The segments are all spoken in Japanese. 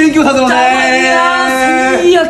勉強させません最悪。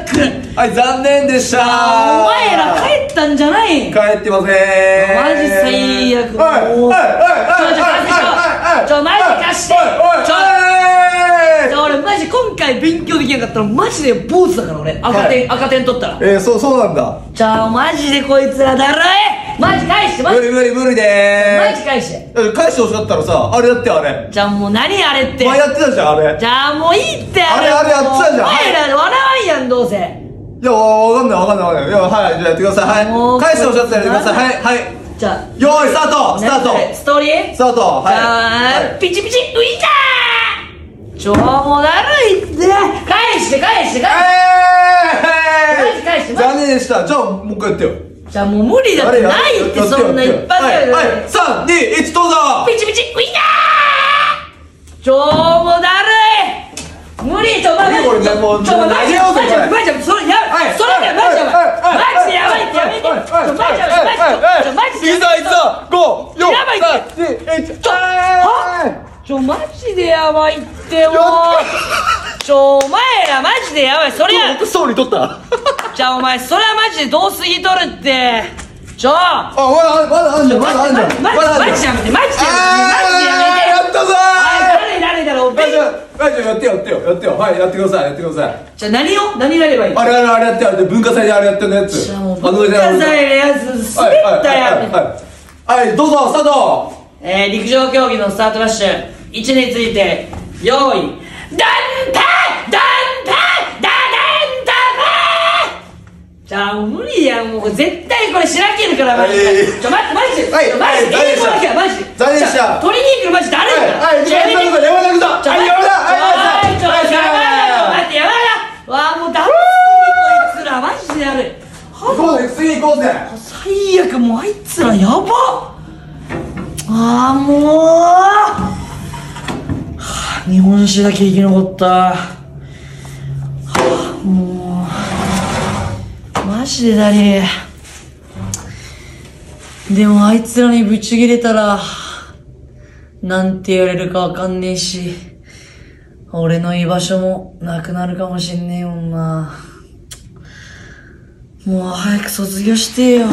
はい残念でしたお前ら帰ったんじゃない。帰ってません。マジ最悪はいもうはいはいちょちょはいちょちょマジ貸してはいはいちょはいじゃあ俺マジ今回勉強できなかったらマジで坊主だから俺赤点、赤点取ったらえー、そうそうなんだじゃあマジでこいつらだろえマジ返してマジ。無理無理無理でマジ返して。ーす返してほしかったらさあれやってあれ。じゃあもう何あれって。前やってたじゃんあれ。じゃあもういいってあれ。あれやってたじゃん。お前ら笑わんやんどうせ。いやわわかんないわかんないわかんない。いやはいじゃあやってください。もうはい返してほしかったらやってください。はいはい。じゃあ用意スタートスタート。何ストーリー？スタートはい。あ、はい。ピチピチウィンカー。ちょもうだるいって。返して返して返えマジ返してーマジ。残念でした。じゃあもう一回やってよ。してじゃあもう無理だってないってそんな一発はいではい。3 2 1どうぞ。ピチピチウィンカー！ちょもうだるい無理ちょマジ何これちょもうちょマジ投げようぜこれ。マジマジそれやはいそれやマジやばいマジでやばいってやめて。ちょマジやばいマジちょマジでいざいざ5 4やばいって。3 2 1ちょはちょマジでやばいってもうちょお前らマジでやばい。それや。ストーリー撮った？じゃあお前それはマジでどうすぎとるって。ちょ。あまだまだあんじゃんまだあんじゃん。マジまだあんじゃん。マジでやめて。マジでやめて。やったぞやってよやってよ。やってよはいやってくださいやってください。じゃあ何を何やればいい？あれあれあれやってあれ文化祭であれやってるやつじゃあもうあの文化祭のやつ滑ったやんはいはい。はいはいどうぞスタート。えー、陸上競技のスタートダッシュ。位置について用意。ダう絶対これしらけるからマジで、はい。ちょ待ってマジで、マジで。はい。英語だけはマジで。残念でした。取りに行くのマジ誰だ？はい。山田君山田君だ。はい山田はいちょはい山田。待って。山田わあもうダメすぎこいつらマジでやる行こうぜ。次行こうぜ。最悪もうあいつらやばああもう、はあ日本史だけ生き残ったはあもうマジでだりでもあいつらにぶち切れたらなんて言われるかわかんねえし俺の居場所もなくなるかもしんねえもんな。もう早く卒業してよ。